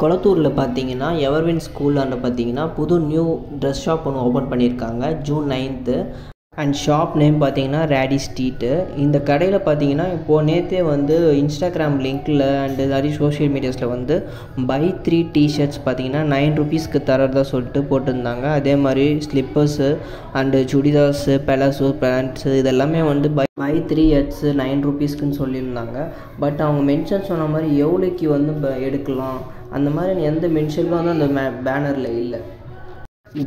கொளத்தூரில் பார்த்தீங்கன்னா எவர்வின் ஸ்கூலாண்ட பார்த்தீங்கன்னா புது நியூ ட்ரெஸ் ஷாப் ஒன்று ஓப்பன் பண்ணியிருக்காங்க June ninth and shop name பார்த்தீங்கன்னா ரேடி ஸ்ட்ரீட்டு இந்த கடையில் பார்த்தீங்கன்னா இப்போது நேற்றே வந்து இன்ஸ்டாகிராம் லிங்க்கில் அண்டு இதாரி சோஷியல் மீடியாஸில் வந்து பை த்ரீ டிஷர்ட்ஸ் பார்த்தீங்கன்னா நைன் ருபீஸ்க்கு தரதா சொல்லிட்டு போட்டிருந்தாங்க. அதே மாதிரி slippers and churidars palazzo pants இதெல்லாமே வந்து buy buy three heads nine ருபீஸ்க்குன்னு சொல்லியிருந்தாங்க. பட் அவங்க மென்ஷன் சொன்ன மாதிரி எவ்வளோக்கு வந்து எடுக்கலாம்? அந்த மாதிரி எந்த மென்ஷனும் வந்து அந்த மே பேனரில் இல்லை.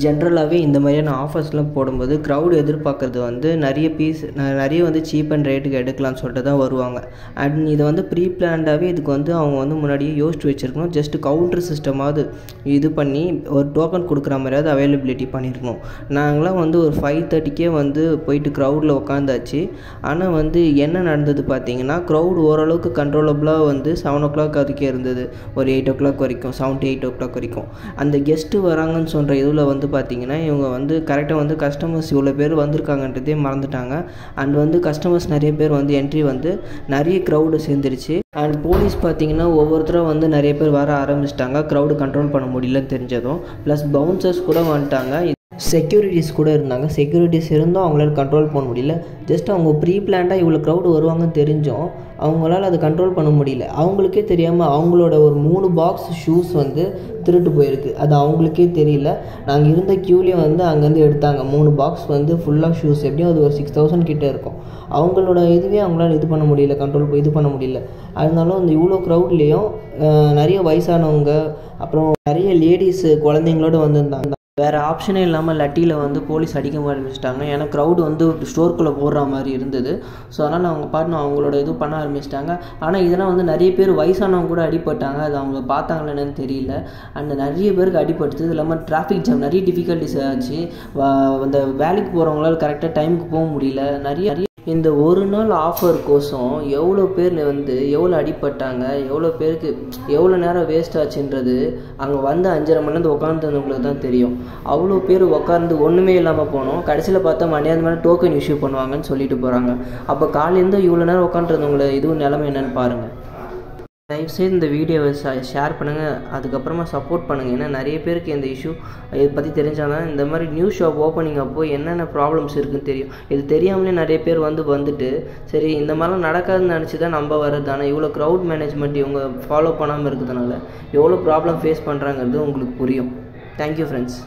ஜென்ரலாகவே இந்த மாதிரியான ஆஃபர்ஸ்லாம் போடும்போது க்ரௌட் எதிர்பார்க்குறது வந்து நிறைய பீஸ் நிறைய வந்து சீப் அண்ட் ரேட்டுக்கு எடுக்கலாம்னு சொல்லிட்டு தான் வருவாங்க. அண்ட் இதை வந்து ப்ரீ பிளான்டாகவே இதுக்கு வந்து அவங்க வந்து முன்னாடியே யோசிச்சு வச்சுருக்கணும். ஜஸ்ட் கவுண்டர் சிஸ்டமாவது இது பண்ணி ஒரு டோக்கன் கொடுக்குற மாதிரியாவது அவைலபிலிட்டி பண்ணியிருக்கணும் நாங்களாம் வந்து ஒரு ஃபைவ் தேர்ட்டிக்கே வந்து போயிட்டு க்ரௌடில் உட்காந்தாச்சு ஆனால் வந்து என்ன நடந்தது பார்த்தீங்கன்னா க்ரௌட் ஓரளவுக்கு கண்ட்ரோலபிளாக வந்து செவன் ஓ கிளாக் வரைக்கும் இருந்தது. ஒரு எயிட் ஓ கிளாக் வரைக்கும் seven to eight o'clock வரைக்கும். அந்த கெஸ்ட்டு வராங்கன்னு சொல்கிற இதில் வந்து வந்து பார்த்திங்கன்னா இவங்க வந்து கரெக்டாக வந்து கஸ்டமர்ஸ் இவ்வளோ பேர் வந்திருக்காங்கன்றதே மறந்துட்டாங்க. அண்ட் வந்து கஸ்டமர்ஸ் நிறைய பேர் வந்து என்ட்ரி வந்து நிறைய க்ரௌடு சேர்ந்துருச்சு. அண்ட் போலீஸ் பார்த்தீங்கன்னா ஒவ்வொருத்தரும் வந்து நிறைய பேர் வர ஆரம்பிச்சிட்டாங்க. க்ரௌடு கண்ட்ரோல் பண்ண முடியலன்னு தெரிஞ்சதும். ப்ளஸ் பவுன்சர்ஸ் கூட வந்துட்டாங்க. செக்யூரிட்டிஸ் கூட இருந்தாங்க. செக்யூரிட்டிஸ் இருந்தும் அவங்களால கண்ட்ரோல் பண்ண முடியல. ஜஸ்ட் அவங்க ப்ரீ பிளான்டாக இவ்வளோ க்ரௌடு வருவாங்கன்னு தெரிஞ்சும் அவங்களால அதை கண்ட்ரோல் பண்ண முடியல. அவங்களுக்கே தெரியாமல் அவங்களோட ஒரு மூணு பாக்ஸ் ஷூஸ் வந்து திருட்டு போயிருக்கு. அது அவங்களுக்கே தெரியல. நாங்கள் இருந்த க்யூலேயே வந்து அங்கேருந்து எடுத்தாங்க. மூணு பாக்ஸ் வந்து ஃபுல்லாக ஷூஸ் எப்படியும் அது ஒரு சிக்ஸ் தௌசண்ட் கிட்டே இருக்கும். அவங்களோட இதுவே அவங்களால இது பண்ண முடியல கண்ட்ரோல் இது பண்ண முடியல. அதனாலும் அந்த இவ்வளோ க்ரௌட்லேயும் நிறைய வயசானவங்க அப்புறம் நிறைய லேடிஸு குழந்தைங்களோட வந்திருந்தாங்க. வேறு ஆப்ஷனே இல்லாமல் லட்டியில் வந்து போலீஸ் அடிக்க ஆரம்பிச்சிட்டாங்க. ஏன்னா க்ரௌடு வந்து ஸ்டோருக்குள்ளே போடுற மாதிரி இருந்தது. ஸோ அதனால் அவங்க பாட்டு அவங்களோட இது பண்ண ஆரம்பிச்சிட்டாங்க. ஆனால் இதெல்லாம் வந்து நிறைய பேர் வயசானவங்க கூட அடிபட்டாங்க. அது அவங்க பார்த்தாங்களா என்னன்னு தெரியல. அண்ட் நிறைய பேருக்கு அடிபட்டுது இது இல்லாமல் டிராஃபிக் ஜாம் நிறைய டிஃபிகல்ட்டிஸ் ஆச்சு. அந்த வேலைக்கு போகிறவங்களால கரெக்டாக டைமுக்கு போக முடியல. நிறைய நிறைய இந்த ஒரு நாள் ஆஃபர் கோசம் எவ்வளோ பேர் வந்து எவ்வளோ அடிப்பட்டாங்க எவ்வளோ பேருக்கு எவ்வளோ நேரம் வேஸ்ட் ஆச்சுன்றது அங்கே வந்து அஞ்சரை மணிலேருந்து உட்காந்துருந்தவங்களுக்கு தான் தெரியும். அவ்வளோ பேர் உட்காந்து ஒன்றுமே இல்லாமல் போனோம். கடைசியில் பார்த்தா மணியாந்த மேலே டோக்கன் இஷ்யூ பண்ணுவாங்கன்னு சொல்லிட்டு போகிறாங்க அப்போ காலையிலேருந்து இவ்வளோ நேரம் உட்காந்துருந்தவங்கள இதுவும் நிலமை என்னென்னு பாருங்கள் தயவுசெய்து இந்த வீடியோவை ஷேர் பண்ணுங்கள் அதுக்கப்புறமா சப்போர்ட் பண்ணுங்கள் ஏன்னா நிறைய பேருக்கு இந்த இஷ்யூ இதை பற்றி தெரிஞ்சாதான் இந்த மாதிரி நியூ ஷாப் ஓப்பனிங் அப்போ என்னென்ன ப்ராப்ளம்ஸ் இருக்குன்னு தெரியும். இது தெரியாமலே நிறைய பேர் வந்து வந்துட்டு சரி இந்த மாதிரிலாம் நடக்காதுன்னு நினச்சி தான் நம்ம வர்றது. ஆனால் இவ்வளோ க்ரௌட் மேனேஜ்மெண்ட் இவங்க ஃபாலோ பண்ணாமல் இருக்கிறதுனால எவ்வளோ ப்ராப்ளம் ஃபேஸ் பண்ணுறாங்கிறது உங்களுக்கு புரியும். Thank you friends